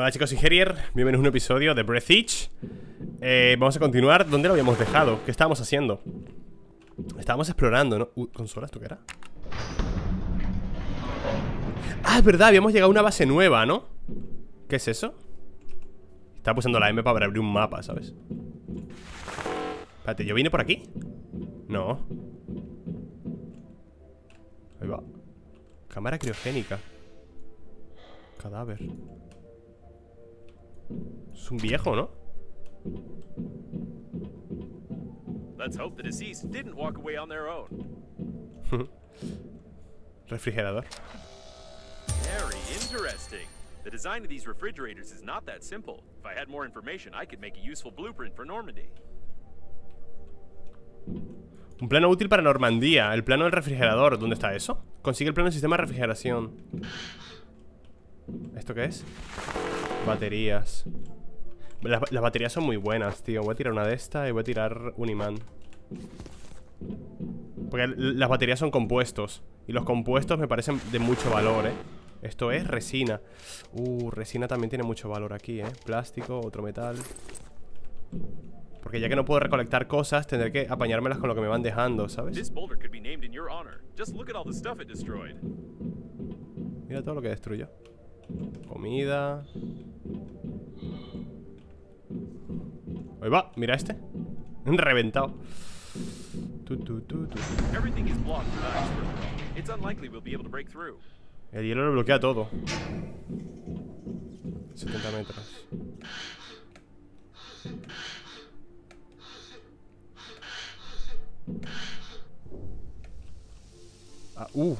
Hola chicos, soy Herier, bienvenidos a un episodio de Breath Each eh, Vamos a continuar, ¿dónde lo habíamos dejado? ¿Qué estábamos haciendo? Estábamos explorando, ¿no? Uh, ¿Consola esto qué era? Ah, es verdad, habíamos llegado a una base nueva, ¿no? ¿Qué es eso? Estaba pulsando la M para abrir un mapa, ¿sabes? Espérate, ¿yo vine por aquí? No Ahí va Cámara criogénica Cadáver Es un viejo, ¿no? Let's hope the deceased didn't walk away on their own. Refrigerador Very interesting. The design of these refrigerators is not that simple. If I had more information, I could make a useful blueprint for Normandy. Un plano útil para Normandía El plano del refrigerador ¿Dónde está eso? Consigue el plano del sistema de refrigeración ¿Esto qué es? Baterías. Las, las baterías son muy buenas, tío. Voy a tirar una de estas y voy a tirar un imán. Porque las baterías son compuestos. Y los compuestos me parecen de mucho valor, eh. Esto es resina. Uh, resina también tiene mucho valor aquí, eh. Plástico, otro metal. Porque ya que no puedo recolectar cosas, tendré que apañármelas con lo que me van dejando, ¿sabes? Mira todo lo que destruyó. Comida. Ahí va, mira este. Reventado. El hielo lo bloquea todo. 70 metros. Ah, uh.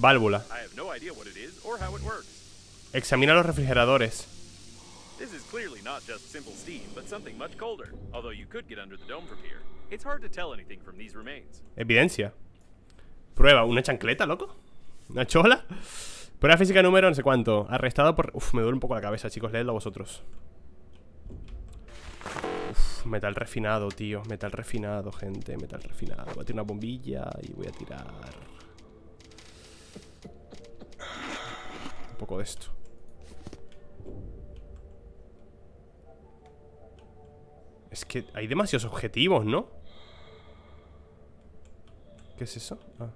Válvula. Examina los refrigeradores. This is clearly not just simple steam, but something much colder. Although you could get under the dome from here. It's hard to tell anything from these remains. Evidencia. Prueba, ¿una chancleta, loco? ¿Una chola? Prueba física número no sé cuánto. Arrestado por... Uf, me duele un poco la cabeza, chicos. Leedlo vosotros. Uf, metal refinado, tío Metal refinado, gente Metal refinado Voy a tirar una bombilla y voy a tirar poco de esto Es que hay demasiados objetivos, ¿no? ¿Qué es eso? Ah.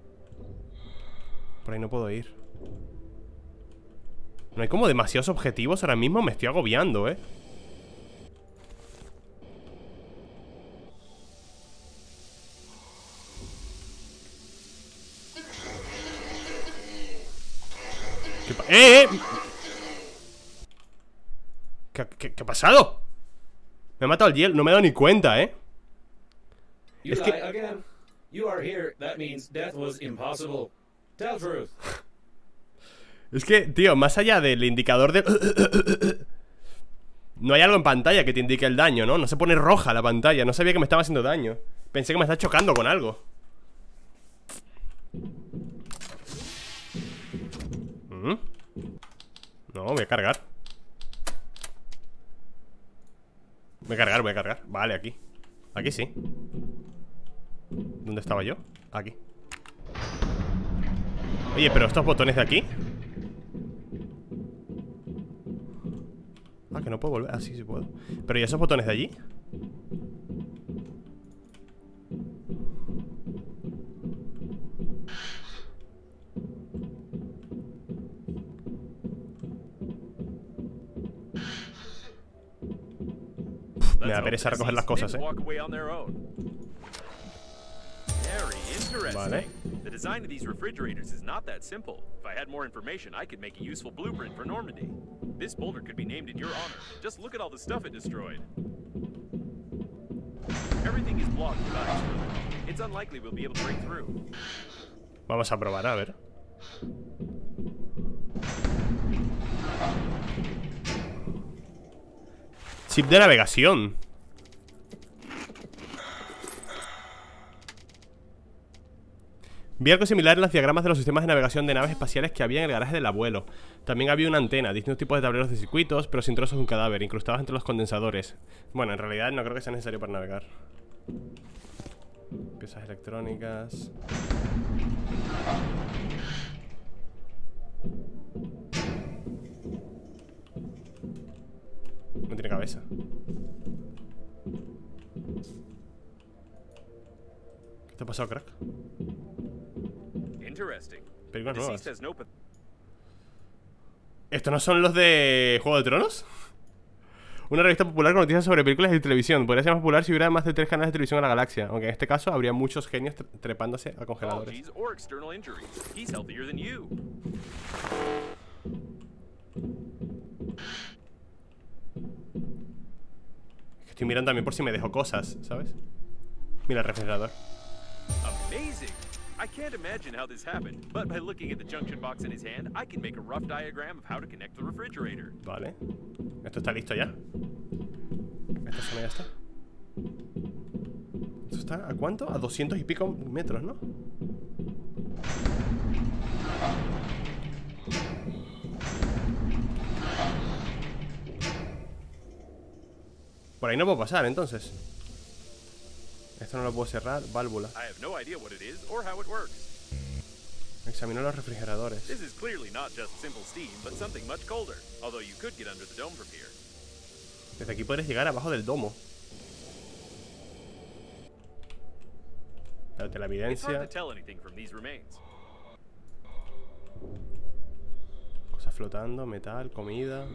Por ahí no puedo ir No hay como demasiados objetivos ahora mismo Me estoy agobiando, ¿eh? ¡Eh, eh! ¿Qué, qué, ha pasado? Me ha matado el hielo, no me he dado ni cuenta, ¿eh? es que... es que, tío, más allá del indicador de... No hay algo en pantalla que te indique el daño, ¿no? No se pone roja la pantalla No sabía que me estaba haciendo daño Pensé que me estaba chocando con algo ¿Mm? No, voy a cargar. Voy a cargar, voy a cargar. Vale, aquí. Aquí sí. ¿Dónde estaba yo? Aquí. Oye, pero estos botones de aquí. Ah, que no puedo volver. Ah, sí, sí puedo. Pero ¿y esos botones de allí? Me da pereza recoger las cosas, eh. Vale. The design of these refrigerators is not that simple. If I had more information, I could make a useful blueprint for Normandy. This boulder could be named in your honor. Just look at all the stuff it destroyed. Everything is blocked ice. It's unlikely we'll be able to break through. Vamos a probar, a ver. Chip de navegación Vi algo similar en los diagramas de los sistemas de navegación de naves espaciales que había en el garaje del abuelo. También había una antena, distintos tipos de tableros de circuitos, pero sin trozos de un cadáver, incrustados entre los condensadores. Bueno, en realidad no creo que sea necesario para navegar. Piezas electrónicas. Tiene cabeza. ¿Qué te ha pasado, crack? Interesting. Películas nuevas. No ¿Estos no son los de Juego de Tronos? Una revista popular con noticias sobre películas y televisión. Podría ser más popular si hubiera más de tres canales de televisión en la galaxia. Aunque en este caso habría muchos genios tre- trepándose a congeladores. Estoy mirando también por si me dejo cosas, ¿sabes? Mira el refrigerador. Amazing! I can't imagine how this happened, but by looking at the junction box in his hand, I can make a rough diagram of how to connect the refrigerator. Vale. Esto está listo ya. Esta zona ya está. ¿Esto está a cuánto? A 200 y pico metros, ¿no? Por ahí no puedo pasar, entonces. Esto no lo puedo cerrar. Válvula. Examino los refrigeradores. This is clearly not just simple steam, but something much colder. Although you could get under the dome from here. Desde aquí puedes llegar abajo del domo. Espérate, la evidencia. Cosas flotando, metal, comida.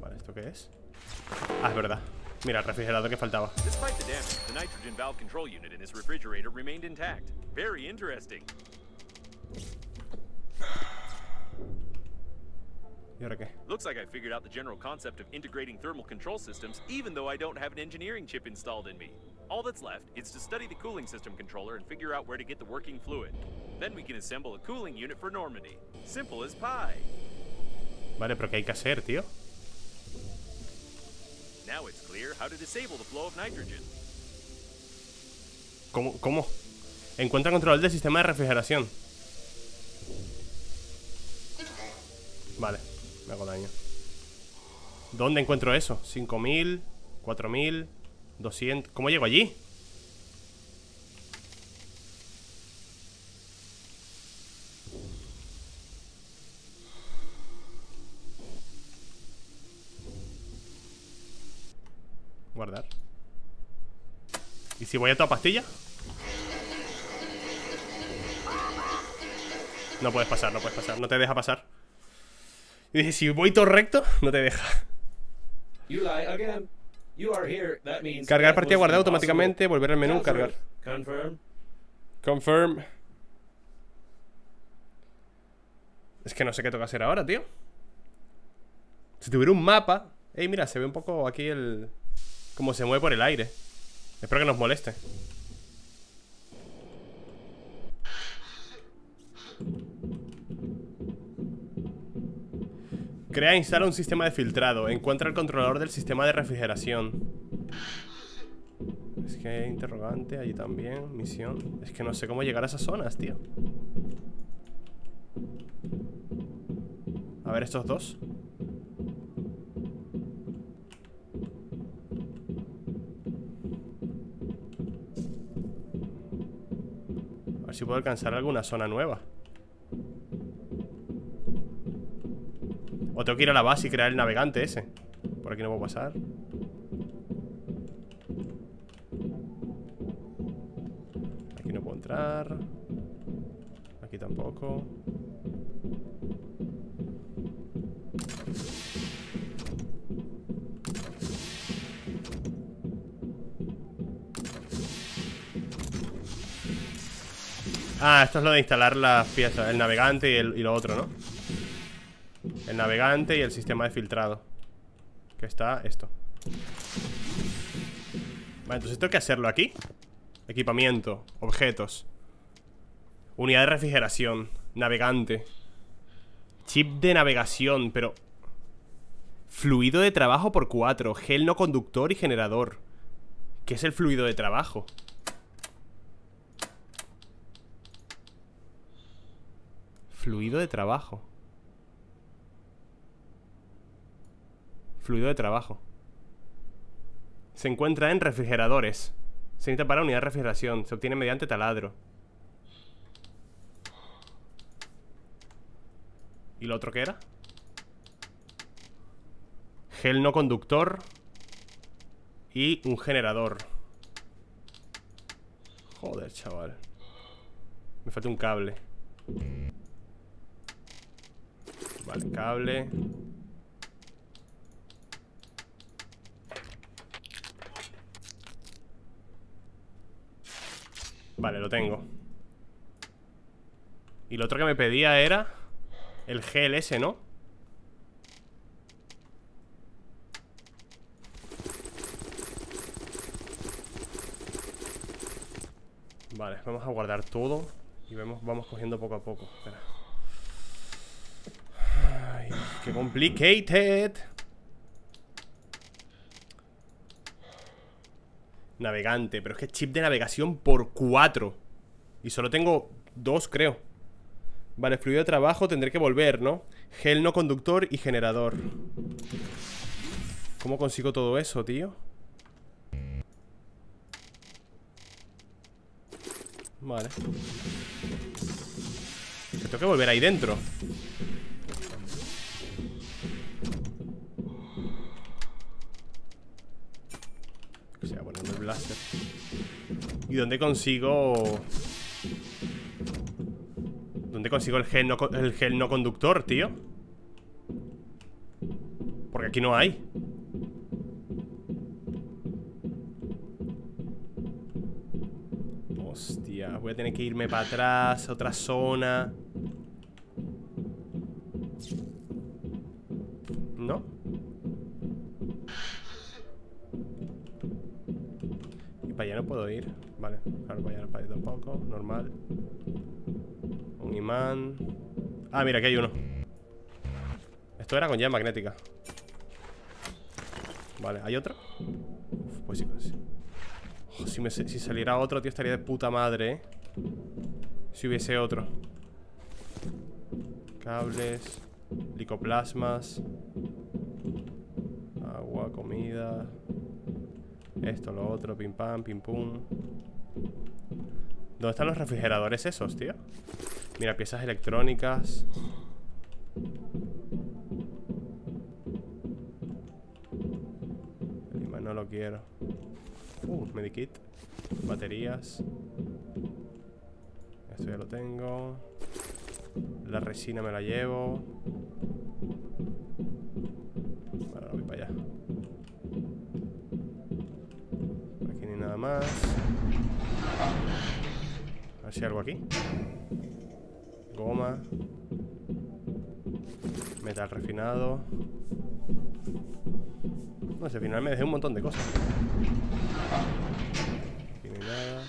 Vale, ¿esto qué es? Ah, es verdad. Mira, el refrigerador que faltaba. Despite the damage, the nitrogen valve control unit in this refrigerator remained intact. Very interesting. ¿Y ahora qué? Looks like I figured out the general concept of integrating thermal control systems, even though I don't have an engineering chip installed in me. All that's left is to study the cooling system controller and figure out where to get the working fluid. Then we can assemble a cooling unit for Normandy. Simple as pie. Vale, pero ¿qué hay que hacer, tío? Now it's clear how to disable the flow of nitrogen. ¿Cómo? ¿Cómo? Encuentra control del sistema de refrigeración. Vale, me hago daño. ¿Dónde encuentro eso? 5000, 4000, 200. ¿Cómo llego allí? Guardar. ¿Y si voy a toda pastilla? No puedes pasar, no puedes pasar, no te deja pasar. Y dije, si voy todo recto, no te deja. Cargar partida guardada automáticamente, volver al menú, cargar. Confirm. Confirm. Es que no sé qué toca hacer ahora, tío. Si tuviera un mapa. Ey, mira, se ve un poco aquí el. Como se mueve por el aire. Espero que nos moleste. Crea e instala un sistema de filtrado. Encuentra el controlador del sistema de refrigeración. Es que hay interrogante allí también. Misión. Es que no sé cómo llegar a esas zonas, tío. A ver estos dos. Si puedo alcanzar alguna zona nueva. O tengo que ir a la base y crear el navegante ese. Por aquí no puedo pasar. Aquí no puedo entrar. Aquí tampoco. Ah, esto es lo de instalar las piezas, el navegante y, lo otro, ¿no? El navegante y el sistema de filtrado. Que está esto. Vale, entonces tengo que hacerlo aquí. Equipamiento, objetos. Unidad de refrigeración Navegante. Chip de navegación, pero Fluido de trabajo por 4 Gel no conductor y generador. ¿Qué es el fluido de trabajo? Fluido de trabajo. Fluido de trabajo. Se encuentra en refrigeradores. Se necesita para unidad de refrigeración. Se obtiene mediante taladro. ¿Y lo otro qué era? Gel no conductor Y un generador. Joder, chaval. Me falta un cable Vale, cable. Vale, lo tengo. Y lo otro que me pedía era El GLS, ¿no? Vale, vamos a guardar todo Y vemos, vamos cogiendo poco a poco. Espera qué complicated. Navegante, pero es que chip de navegación por 4 Y solo tengo dos, creo. Vale, fluido de trabajo tendré que volver, ¿no? Gel no conductor y generador. ¿Cómo consigo todo eso, tío? Vale. Tengo que volver ahí dentro O sea, ponerme el blaster ¿Y dónde consigo...? ¿Dónde consigo el gel no, el gel no conductor, tío? Porque aquí no hay Hostia, voy a tener que irme para atrás Otra zona ¿No? Y para allá no puedo ir Vale, claro, para allá, para allá tampoco Normal. Un imán. Ah, mira, aquí hay uno. Esto era con llave magnética. Vale, ¿hay otro? Uf, pues sí, pues sí. Oh, si, me, si, saliera otro, tío, estaría de puta madre, ¿eh? Si hubiese otro. Cables Licoplasmas Agua, comida Esto, lo otro, pim pam, pim pum ¿Dónde están los refrigeradores esos, tío? Mira, piezas electrónicas. No lo quiero. Uh, medikit. Baterías. Esto ya lo tengo. La resina me la llevo. Ahora voy para allá. Aquí ni nada más ver algo aquí. Goma. Metal refinado. No sé, al final me dejé un montón de cosas. Aquí no hay nada.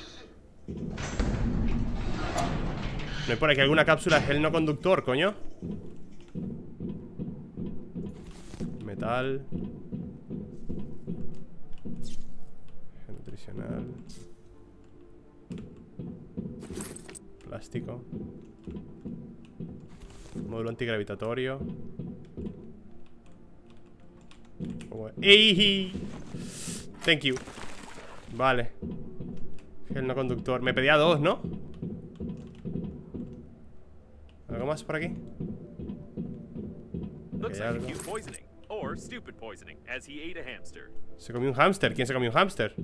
¿No hay por aquí alguna cápsula gel no conductor, coño? Metal. Nutricional Plástico Módulo antigravitatorio ¡Ey! Thank you Vale Gel no conductor Me pedía dos, ¿no? ¿Algo más por aquí? Algo. Se comió un hámster ¿Quién se comió un hámster?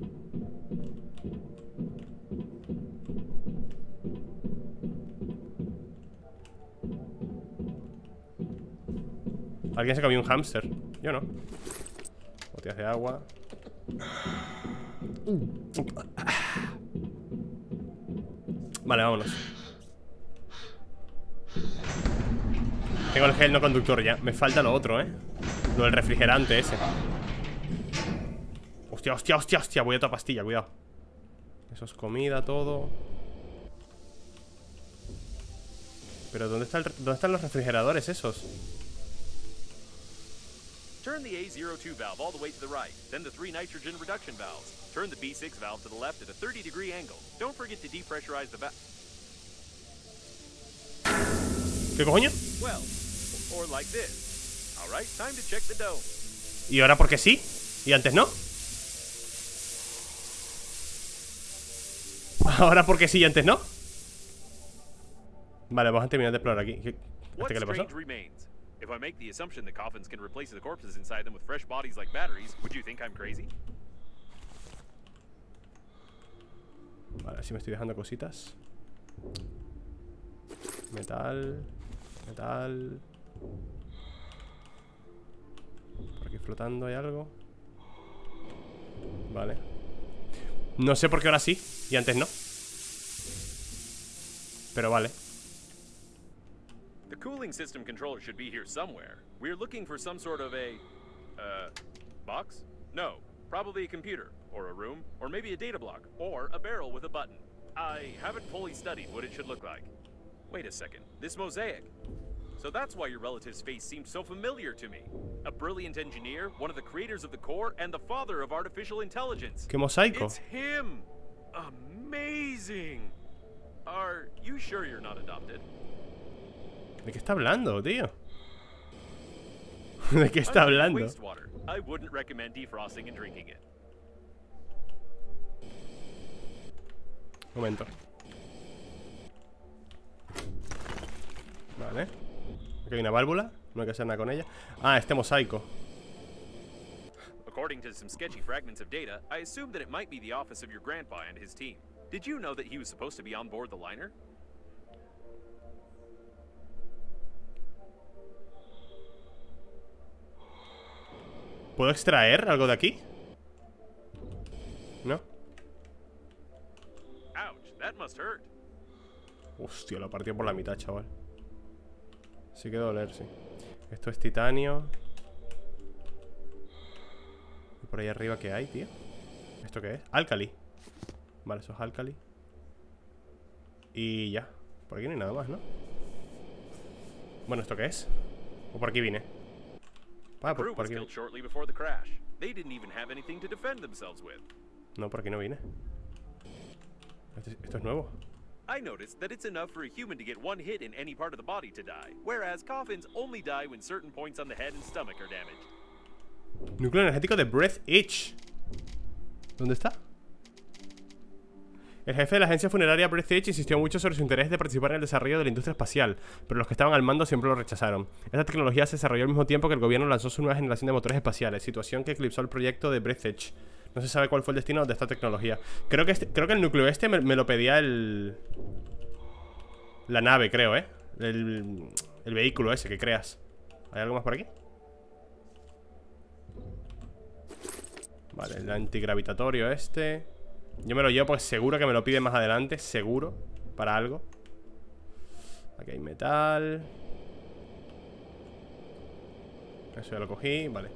¿Alguien se comió un hámster? Yo no. Botellas de agua. Vale, vámonos. Tengo el gel no conductor ya. Me falta lo otro, ¿eh? Lo del refrigerante ese. Hostia, hostia, hostia, hostia. Voy a otra pastilla, cuidado. Eso es comida, todo. Pero ¿dónde, está ¿dónde están los refrigeradores esos? Turn the A02 valve all the way to the right, then the three nitrogen reduction valves. Turn the B6 valve to the left at a 30 degree angle. Don't forget to depressurize the valve. ¿Qué coño? Well, or like this. All right, time to check the dome. ¿Y ahora por qué sí? ¿Y antes no? ¿Ahora por qué sí y antes no? Vale, vamos a terminar de explorar aquí ¿Qué, ¿Este qué le pasó? If I make the assumption that coffins can replace the corpses inside them with fresh bodies like batteries, would you think I'm crazy? Vale, así me estoy dejando cositas. Metal. Metal. Por aquí flotando hay algo. Vale. No sé por qué ahora sí y antes no. Pero vale. The cooling system controller should be here somewhere. We're looking for some sort of a. Uh. box? No. Probably a computer, or a room, or maybe a data block, or a barrel with a button. I haven't fully studied what it should look like. Wait a second. This mosaic. So that's why your relative's face seemed so familiar to me. A brilliant engineer, one of the creators of the core, and the father of artificial intelligence. Qué mosaico. It's him! Amazing! Are you sure you're not adopted? ¿De qué está hablando, tío? ¿De qué está hablando? Momento. Vale. Aquí hay una válvula. No hay que hacer nada con ella. Ah, este mosaico. According to some sketchy fragments of data, I assume that it might be the office of your grandpa and his team. Did you know that he was supposed to be on board the liner? ¿Puedo extraer algo de aquí? ¿No? Hostia, lo partió por la mitad, chaval. Sí que doler, sí. Esto es titanio. ¿Y por ahí arriba qué hay, tío? ¿Esto qué es? Alcali. Vale, eso es alcali. Y ya. Por aquí no hay nada más, ¿no? Bueno, ¿esto qué es? ¿O por aquí vine? Ah, por, por aquí. killed shortly before the crash. They didn't even have anything to defend themselves with. No, por aquí no vine. Esto, es- esto es nuevo. I noticed that it's enough for a human to get one hit in any part of the body to die, whereas coffins only die when certain points on the head and stomach are damaged. Núcleo energético de Breath Edge. ¿Dónde está? El jefe de la agencia funeraria Breath Edge insistió mucho sobre su interés de participar en el desarrollo de la industria espacial, pero los que estaban al mando siempre lo rechazaron. Esta tecnología se desarrolló al mismo tiempo que el gobierno lanzó su nueva generación de motores espaciales, situación que eclipsó el proyecto de Breath Edge. No se sabe cuál fue el destino de esta tecnología. Creo que, este- creo que el núcleo este me, me lo pedía el... La nave, creo, ¿eh? El, el vehículo ese que creas. ¿Hay algo más por aquí? Vale, el antigravitatorio este Yo me lo llevo porque seguro que me lo pide más adelante Seguro, para algo Aquí hay metal Eso ya lo cogí, vale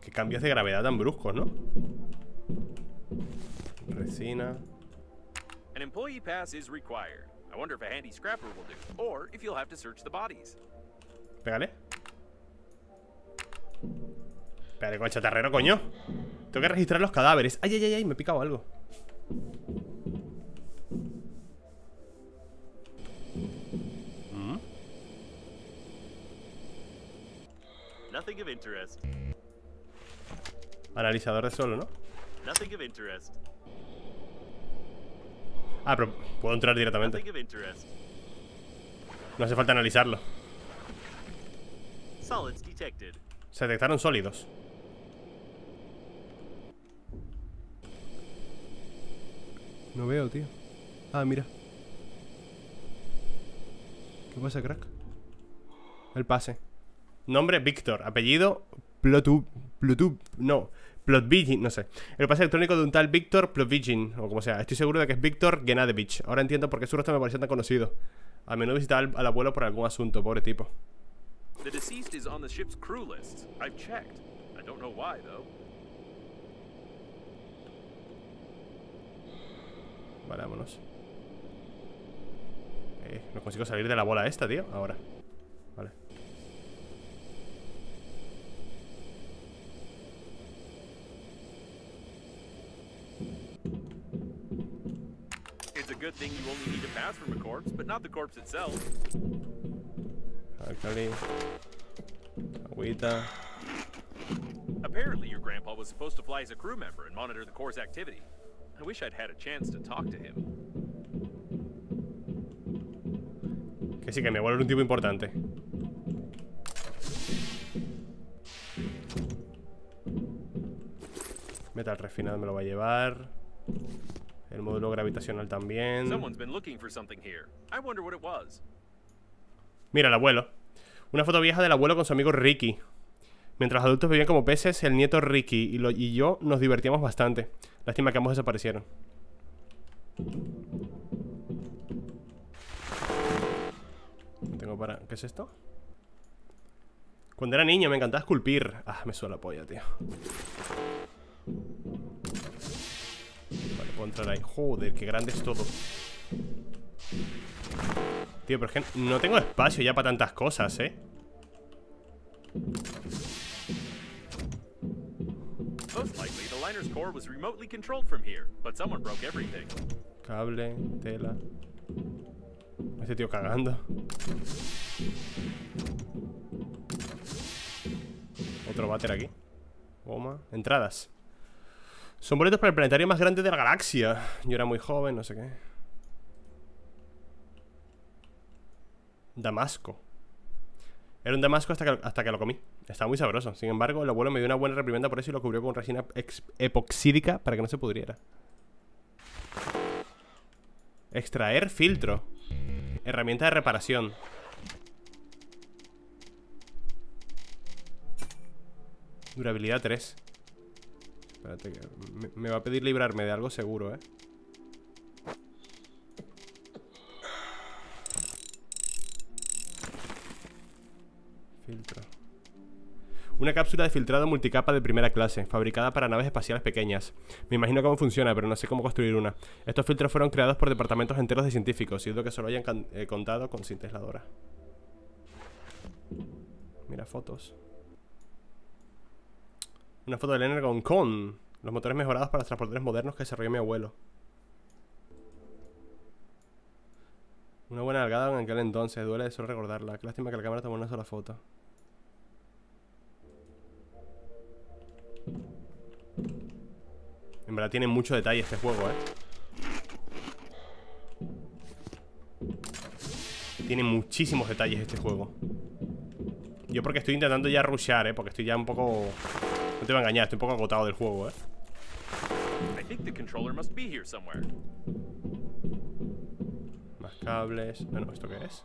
Qué cambios de gravedad tan bruscos, ¿no? Resina An employee pass is required. I wonder if a handy scrapper will do, or if you'll have to search the bodies. Pégale. Pégale con el chatarrero, coño. Tengo que registrar los cadáveres. Ay, ay, ay, ay, me he picado algo. Mm, Nothing of interest. Analizador de suelo, ¿no? Nothing of interest. Ah, pero puedo entrar directamente. No hace falta analizarlo. Solids detected. Se detectaron sólidos. No veo, tío. Ah, mira. ¿Qué pasa, crack? El pase. Nombre, Víctor. Apellido, Plotu... Plotu... No. Plotvigin, no sé. El pase electrónico de un tal Víctor Plotvigin, o como sea. Estoy seguro de que es Víctor Genadevich. Ahora entiendo por qué su rostro me parecía tan conocido. A menudo visitaba al, al abuelo por algún asunto, pobre tipo. The deceased is on the ship's crew list. I've checked. I don't know why, though. Vale, vámonos. Eh, no consigo salir de la bola esta, tío. Ahora. Vale. It's a good thing you only need a pass from a corpse, but not the corpse itself. Alcali. Agüita. Apparently, your grandpa was supposed to fly as a crew member and monitor the core's activity. I wish I'd had a chance to talk to him. Que sí, que mi abuelo era un tipo importante. Metal refinado me lo va a llevar. El módulo gravitacional también. Someone's been looking for something here. I wonder what it was. Mira, el abuelo. Una foto vieja del abuelo con su amigo Ricky. Mientras los adultos vivían como peces, el nieto Ricky y, lo- y yo nos divertíamos bastante. Lástima que ambos desaparecieron. Tengo para... ¿Qué es esto? Cuando era niño me encantaba esculpir. Ah, me suena la polla, tío. Vale, puedo entrar ahí. Joder, qué grande es todo. Tío, pero es que no tengo espacio ya para tantas cosas, ¿eh? Most likely, the liner's core was remotely controlled from here, but someone broke everything. Cable, tela. Este tío cagando. Otro váter aquí. Goma. Entradas. Son boletos para el planetario más grande de la galaxia. Yo era muy joven, no sé qué. Damasco. Era un damasco hasta que, hasta que lo comí. Estaba muy sabroso. Sin embargo, el abuelo me dio una buena reprimenda por eso y lo cubrió con resina epoxídica para que no se pudriera. Extraer filtro. Herramienta de reparación. Durabilidad 3. Espérate me va a pedir librarme de algo seguro, ¿eh? Una cápsula de filtrado multicapa de primera clase, fabricada para naves espaciales pequeñas. Me imagino cómo funciona, pero no sé cómo construir una. Estos filtros fueron creados por departamentos enteros de científicos, dudo que solo hayan eh, contado con cinta aisladora. Mira fotos. Una foto del Energon con los motores mejorados para transportadores modernos que desarrolló mi abuelo. Una buena algada en aquel entonces, duele de solo recordarla. Qué lástima que la cámara tomó una sola foto. En verdad tiene mucho detalle este juego, ¿eh? Tiene muchísimos detalles este juego. Yo porque estoy intentando ya rushear, ¿eh? Porque estoy ya un poco... No te voy a engañar, estoy un poco agotado del juego, ¿eh? Más cables... Bueno, ¿esto qué es?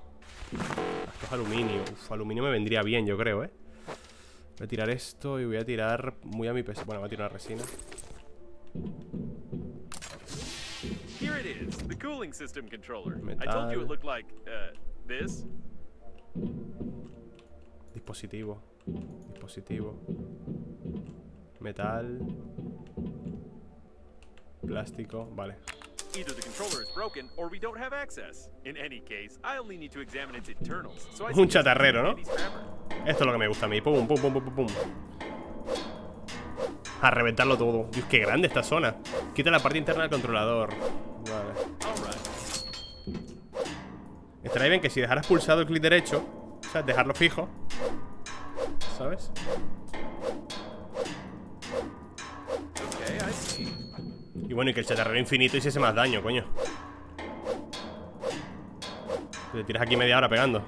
Ah, Esto es aluminio. Uf, aluminio me vendría bien, yo creo, ¿eh? Voy a tirar esto y voy a tirar muy a mi peso. Bueno, voy a tirar resina. Cooling system controller. I Metal. told you it looked like, uh, this. Dispositivo. Dispositivo. Metal. Plástico. Vale. Either the controller is broken or we don't have access. In any case, I only need to examine its internals. So I Un chatarrero, ¿no? Esto es lo que me gusta a mí. Pum, pum, pum, pum, pum. A reventarlo todo. Dios, qué grande esta zona. Quita la parte interna del controlador. Vale. Bien que si dejaras pulsado el clic derecho, o sea, dejarlo fijo, ¿sabes? Y bueno, y que el chatarrero infinito hiciese más daño, coño. Te tiras aquí media hora pegando.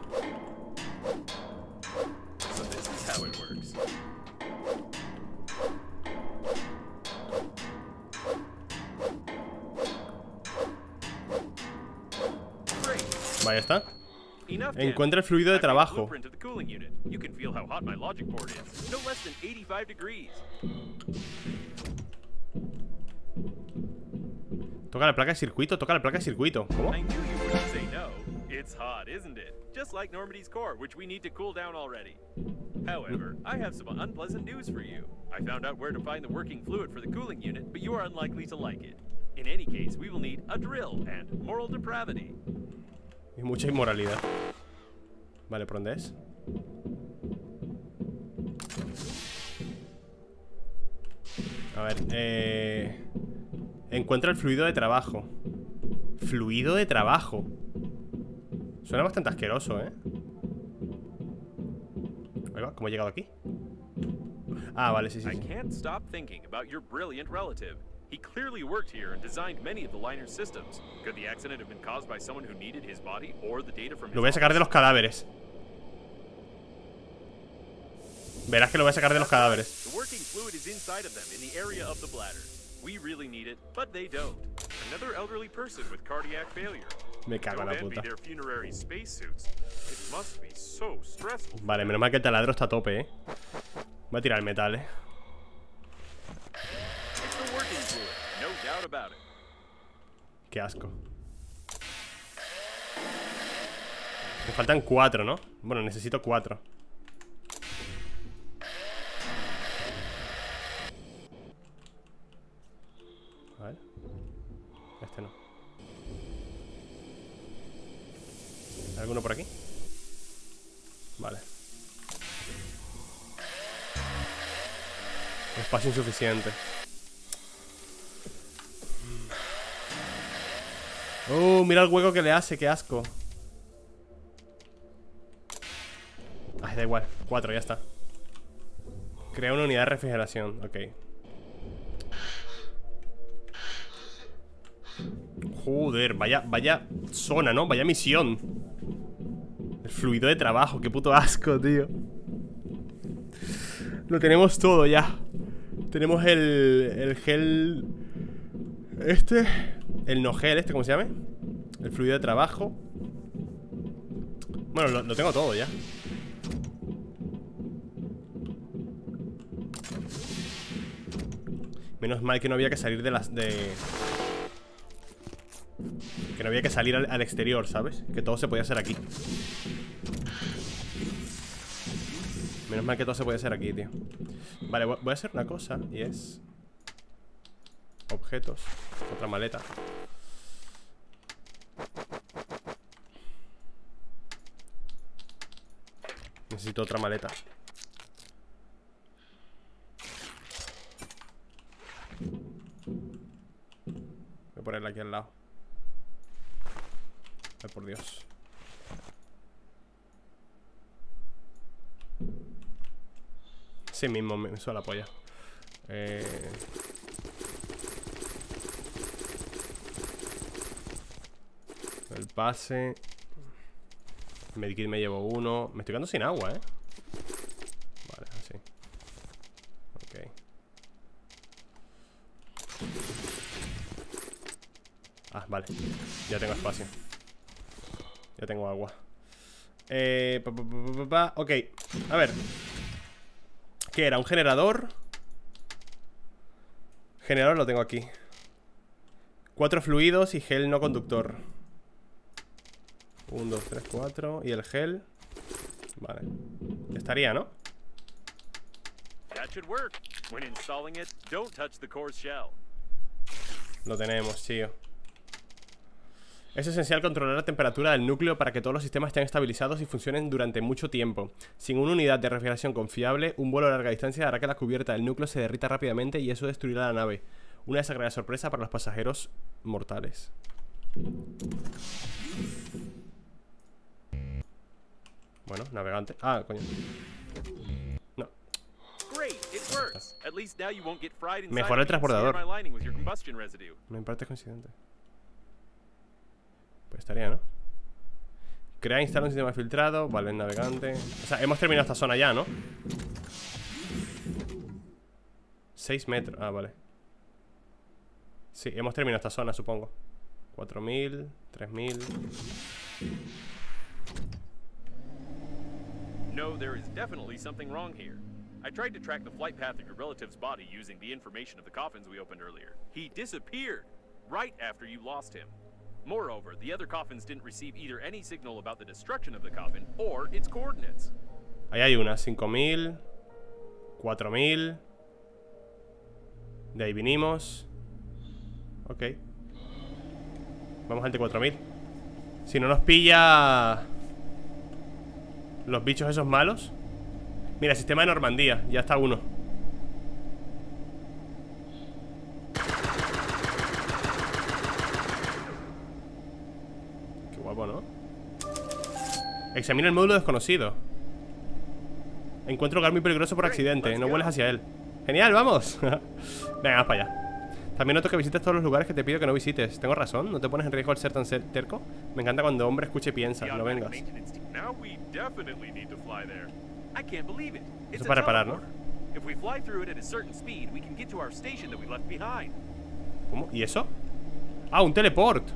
No less than 85 degrees. Toca la placa de circuito, toca la placa de circuito. ¿Cómo? It's hot, isn't it? Just like Normandy's core, which we need to cool down already. However, I have some unpleasant news for you. I found out where to find the working fluid for the cooling unit, but you are unlikely to like it. In any case, we will need a drill and moral depravity. Y mucha inmoralidad. Vale, ¿por dónde es? A ver, eh... Encuentra el fluido de trabajo. Fluido de trabajo. Suena bastante asqueroso, ¿eh? Ahí va, ¿cómo he llegado aquí? Ah, vale, sí, sí, I sí. can't stop thinking about your brilliant relative. He clearly worked here and designed many of the liner's systems. Could the accident have been caused by someone who needed his body or the data from his Lo voy a sacar de los cadáveres. Verás que lo voy a sacar de los cadáveres. Me cago en la puta. Vale, menos mal que el taladro está a tope, eh. Voy a tirar el metal, eh. Qué asco. Me faltan cuatro, ¿no? Bueno, necesito cuatro. Este no. ¿Hay alguno por aquí? Vale. Espacio insuficiente. Uh, mira el hueco que le hace, qué asco. Ay, da igual. Cuatro, ya está. Crea una unidad de refrigeración. Ok. Joder, vaya, vaya zona, ¿no? Vaya misión. El fluido de trabajo, qué puto asco, tío. Lo tenemos todo ya. Tenemos el, el gel... Este... El no gel, este, ¿cómo se llama? El fluido de trabajo. Bueno, lo, lo tengo todo ya. Menos mal que no había que salir de las... de... Que no había que salir al, exterior, ¿sabes? Que todo se podía hacer aquí. Menos mal que todo se puede hacer aquí, tío. Vale, voy a hacer una cosa y es... Objetos. Otra maleta. Necesito otra maleta. Voy a ponerla aquí al lado. Por Dios. Sí mismo me, suena la. Eh... El pase. Medikit me llevo uno. Me estoy quedando sin agua, ¿eh? Vale, así. Ok. Ah, vale. Ya tengo espacio. Ya tengo agua. Eh, pa, pa, pa, pa, pa. Ok, a ver. ¿Qué era? ¿Un generador? Generador lo tengo aquí. Cuatro fluidos y gel no conductor. 1, 2, 3, 4 Y el gel Vale Ya estaría, ¿no? That should work. When installing it, don't touch the core's shell. Lo tenemos, tío Es esencial controlar la temperatura del núcleo para que todos los sistemas estén estabilizados y funcionen durante mucho tiempo. Sin una unidad de refrigeración confiable, un vuelo a larga distancia hará que la cubierta del núcleo se derrita rápidamente y eso destruirá la nave. Una desagradable sorpresa para los pasajeros mortales. Bueno, navegante. Ah, coño. No. Mejora el of me and transbordador. smear my lining with your combustion residue. No imparte coincidente. Pues estaría, ¿no? Crea instala un sistema filtrado. Vale, navegante. O sea, hemos terminado esta zona ya, ¿no? 6 metros. Ah, vale. Sí, hemos terminado esta zona, supongo. 4000, 3000. No, there is definitely something wrong here. I tried to track the flight path of your relative's body using the information of the coffins we opened earlier. He disappeared right after you lost him. Moreover, the other coffins didn't receive either any signal about the destruction of the coffin or its coordinates. Ahí hay una, 5000 4000 De ahí vinimos. Ok. Vamos al de 4000 Si no nos pilla Los bichos esos malos. Mira, sistema de Normandía Ya está uno Qué guapo, ¿no? Examina el módulo desconocido Encuentro un lugar muy peligroso por accidente. No vueles hacia él. Genial, vamos. Venga, vamos para allá. También noto que visites todos los lugares que te pido que no visites. Tengo razón, no te pones en riesgo al ser tan terco. Me encanta cuando hombre escuche y piensa. No vengas. Eso a para reparar, ¿no? ¿Cómo? ¿Y eso? Ah, un teleport.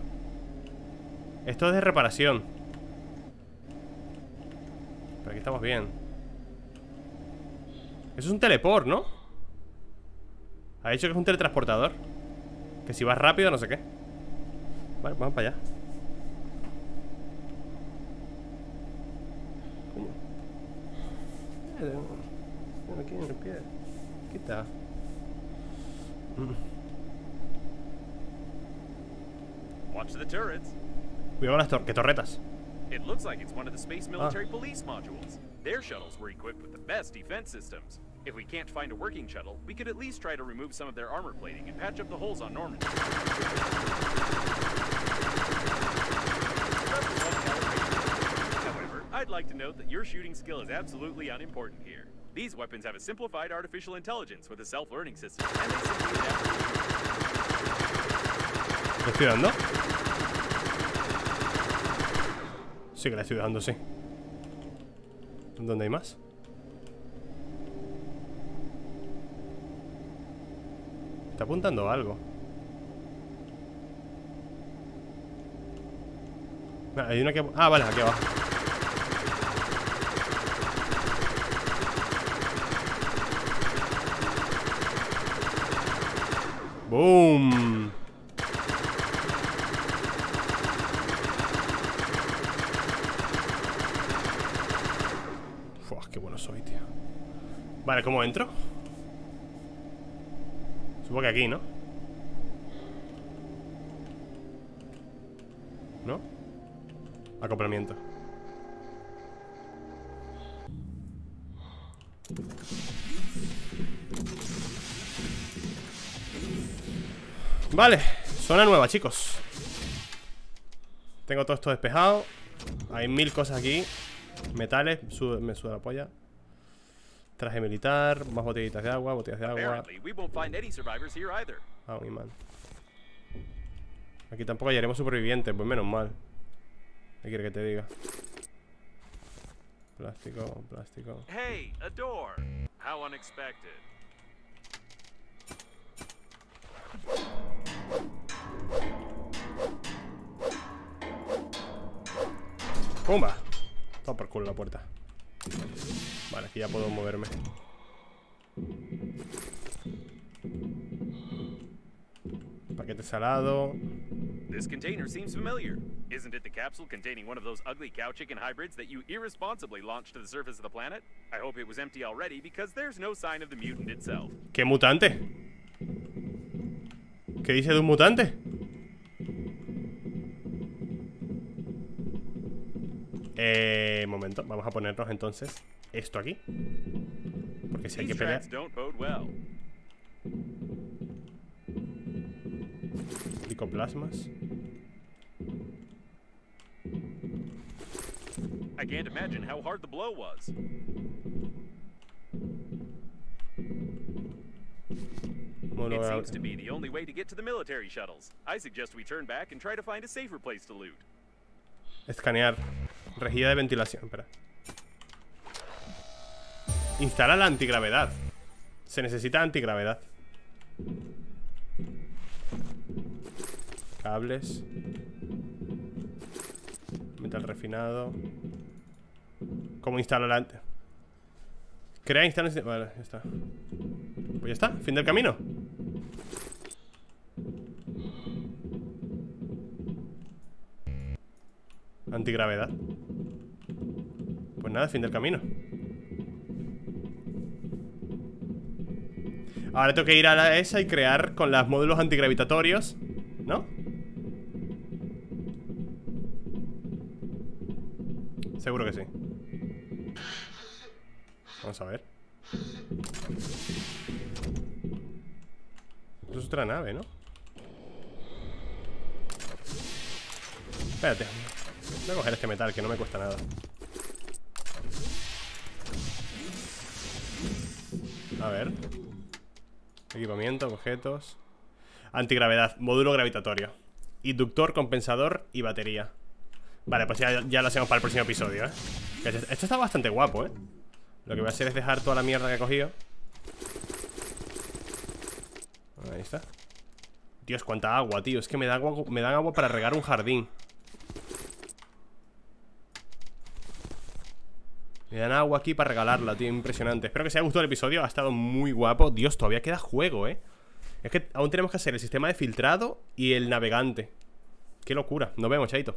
Esto es de reparación. Aquí estamos bien. Eso es un teleport, ¿no? Ha dicho que es un teletransportador. Que si vas rápido, no sé qué. Vale, vamos para allá. Coño. Tengo aquí en el pie. Quita. Watch the turrets. Cuidado con las tor ¿qué torretas. It looks like it's one of the space military police modules. Their shuttles were equipped with the best defense systems. If we can't find a working shuttle, we could at least try to remove some of their armor plating and patch up the holes on Normandy. However, I'd like to note that your shooting skill is absolutely unimportant here. These weapons have a simplified artificial intelligence with a self-learning system, and they simply adapt to ¿Le Sí que le estoy dando, sí. ¿Dónde hay más? Está apuntando algo. Ah, hay una que... Ah, vale, aquí abajo. ¡Boom! Fua, qué bueno soy, tío. Vale, ¿cómo entro? Supongo que aquí, ¿no? ¿No? Acoplamiento. Vale, zona nueva, chicos Tengo todo esto despejado Hay mil cosas aquí Metales, me suda la polla Traje militar, más botellitas de agua, botellas de agua. Ah, un imán Aquí tampoco hallaremos supervivientes, pues menos mal ¿Qué quiere que te diga? Plástico, plástico Hey, a door. How unexpected. ¡Pumba! Toma por culo la puerta Vale, aquí ya puedo moverme Paquete salado This container seems familiar. Isn't it the capsule containing one of those ugly cow chicken hybrids that you irresponsibly launched to the surface of the planet? I hope it was empty already because there's no sign of the mutant itself. ¿Qué mutante? ¿Qué dice de un mutante? Eh, momento, vamos a ponernos entonces esto aquí Porque si hay que pelear. Plasmas I can't imagine how hard the blow was. It seems to be the only way to get to the military shuttles. I suggest we turn back and try to find a safer place to loot. Escanear Rejilla de ventilación, espera Instala la antigravedad. Se necesita antigravedad. Cables. Metal refinado. ¿Cómo instalo la? Crea, instala... Vale, ya está. Pues ya está, fin del camino. Antigravedad. Pues nada, fin del camino Ahora tengo que ir a la esa y crear con los módulos antigravitatorios ¿No? Seguro que sí. Vamos a ver. Esto es otra nave, ¿no? Espérate. Voy a coger este metal que no me cuesta nada. A ver Equipamiento, objetos. Antigravedad, módulo gravitatorio. Inductor, compensador y batería. Vale, pues ya, ya lo hacemos para el próximo episodio, ¿eh? Esto está bastante guapo, ¿eh? Lo que voy a hacer es dejar toda la mierda que he cogido. Ahí está. Dios, cuánta agua, tío. Es que me, da agua, me dan agua para regar un jardín Me dan agua aquí para regalarla, tío, impresionante. Espero que os haya gustado el episodio, ha estado muy guapo. Dios, todavía queda juego, eh. Es que aún tenemos que hacer el sistema de filtrado y el navegante. Qué locura, nos vemos, chaito